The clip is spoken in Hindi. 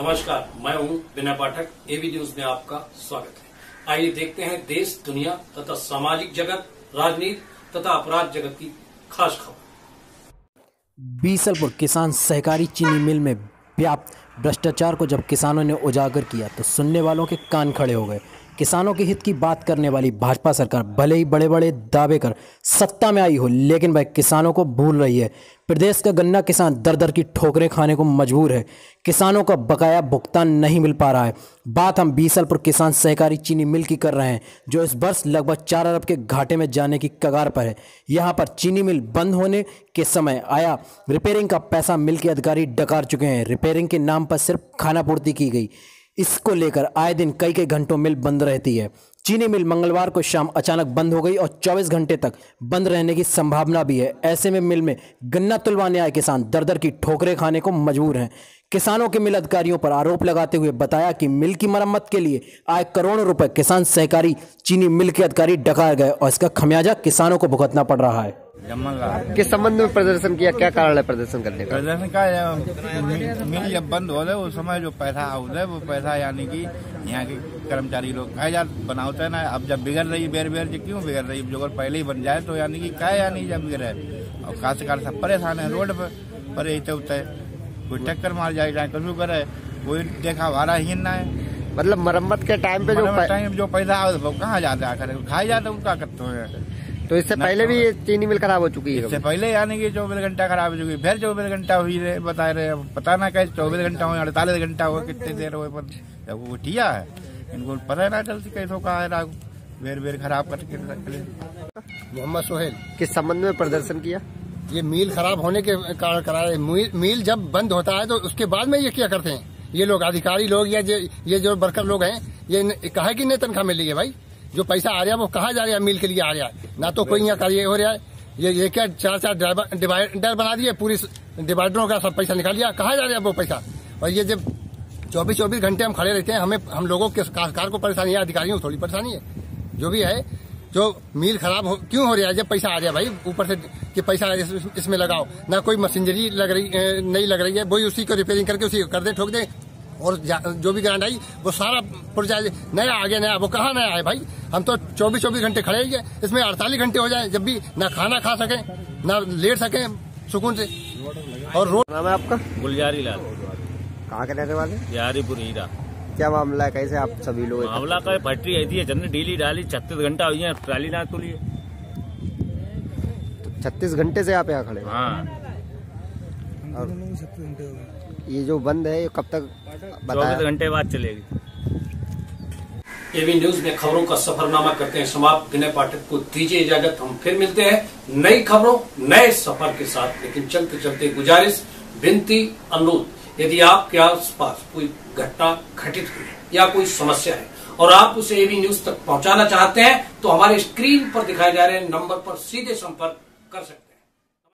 नमस्कार, मैं हूँ विनय पाठक एबी न्यूज़ में आपका स्वागत है। आइए देखते हैं देश, दुनिया तथा सामाजिक जगत, राजनीति तथा अपराध जगत की खास खबर। बीसलपुर किसान सहकारी चीनी मिल में व्याप्त भ्रष्टाचार को जब किसानों ने उजागर किया तो सुनने वालों के कान खड़े हो गए। किसानों के हित की बात करने वाली भाजपा सरकार भले ही बड़े बड़े दावे कर सत्ता में आई हो, लेकिन वह किसानों को भूल रही है। प्रदेश का गन्ना किसान दर दर की ठोकरें खाने को मजबूर है। किसानों का बकाया भुगतान नहीं मिल पा रहा है। बात हम बीसलपुर किसान सहकारी चीनी मिल की कर रहे हैं, जो इस वर्ष लगभग चार अरब के घाटे में जाने की कगार पर है। यहाँ पर चीनी मिल बंद होने के समय आया। रिपेयरिंग का पैसा मिल के अधिकारी डकार चुके हैं। रिपेयरिंग के नाम पर सिर्फ़ खाना पूर्ति की गई। इसको लेकर आए दिन कई कई घंटों मिल बंद रहती है। चीनी मिल मंगलवार को शाम अचानक बंद हो गई और 24 घंटे तक बंद रहने की संभावना भी है। ऐसे में मिल में गन्ना तुलवाने आए किसान दर दर की ठोकरें खाने को मजबूर हैं। किसानों के मिल अधिकारियों पर आरोप लगाते हुए बताया कि मिल की मरम्मत के लिए आए करोड़ों रुपए किसान सहकारी चीनी मिल के अधिकारी डकार गए और इसका खमियाजा किसानों को भुगतना पड़ रहा है। जमन लाल किस संबंध में प्रदर्शन किया? क्या कारण है प्रदर्शन करने का? प्रदर्शन का मिल मिल जब बंद हो जाए उस समय जो पैसा आउट है वो पैसा यानी कि यहाँ के कर्मचारी लोग कहे जा बनाते हैं ना। अब जब बिगड़ रही बेर बेर जो क्यों बिगड़ रही? जो अगर पहले ही बन जाए तो यानी कि क्या यानी जब बिगड़े और काश्तकार सब परेशान है रोड पर पर रहते उठते कोई टक्कर मार जाए चाहे कुछ करे कोई देखा वारा ही ना है। मतलब मरम्मत के टाइम पे जो टाइम जो पैसा वो कहाँ जाते आखिर खाए जाते उनका करते हैं? तो इससे पहले भी ये चीनी मिल खराब हो चुकी है इससे पहले यानी कि चौबीस घंटा खराब हो चुकी है फिर चौबीस घंटा हुई रहे बता रहे पता ना कैसे चौबीस घंटा हो अड़तालीस घंटा हो कितने देर हो पर जब वो ठिया है इनको पता ना चलती कैसे कहा है राग बेर बेर खराब करके रख ले। मोहम्मद सोहेल। किस संबंध में प्रदर्शन किया? ये मील खराब होने के कारण कराया है। मील मील जब बंद होता है तो उसके बाद में ये क्या करते हैं। ये लोग अधिकारी लोग या ये जो वर्कर लोग हैं ये कहा कि नहीं तनख्वाह मिली है भाई? जो पैसा आ रहा है वो कहा जा रहा है मील के लिए आ रहा है? ना तो कोई यहाँ कार्य हो रहा है। ये ये क्या चार चार डिवाइडर बना दिए पूरी डिवाइडरों का सब पैसा निकाल लिया। कहा जा रहा है वो पैसा? और ये जब चौबीस चौबीस घंटे हम खड़े रहते हैं हमें हम लोगों के कार को परेशानी है अधिकारियों को थोड़ी परेशानी है। जो भी है जो मील खराब हो क्यों हो रहा है? जब पैसा आ रहा है भाई ऊपर से कि पैसा इस, इसमें लगाओ। ना कोई मशीनरी लग रही नहीं लग रही है वही उसी को रिपेयरिंग करके उसी को कर दे ठोक दे। और जो भी ग्रांड आई वो सारा पुरजा नया आ गया नया। वो कहाँ नया है भाई? हम तो चौबीस चौबीस घंटे खड़े ही है। इसमें अड़तालीस घंटे हो जाए जब भी ना खाना खा सके ना लेट सके सुकून से। और रोड नाम है आपका? गुलजारी लाल। कहाँ के रहने वाले? यारीपुर हीरा क्या मामला है? कैसे आप सभी लोग मामला का फैक्ट्री ऐसी है चंद डीली डाली छत्तीस घंटा हुई है ट्राली ना तुली है छत्तीस घंटे से आप यहाँ खड़े हैं। हाँ ये जो बंद है ये कब तक चौबीस घंटे बाद चलेगी। एबी न्यूज़ में खबरों का सफरनामा करते हैं। समाप्त। विनय पाठक को दीजिए इजाज़त। हम फिर मिलते हैं नई खबरों नए सफ़र के साथ। लेकिन चलते चलते गुजारिश विनती अनुरोध। यदि आपके आसपास कोई घटना घटित हुई है या कोई समस्या है और आप उसे एबी न्यूज़ तक पहुंचाना चाहते हैं तो हमारे स्क्रीन पर दिखाए जा रहे नंबर पर सीधे संपर्क कर सकते हैं।